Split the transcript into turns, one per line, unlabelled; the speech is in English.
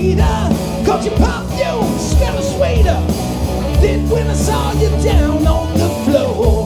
is Caught Cause you pop, you smell sweeter. Then when I saw you down on the floor.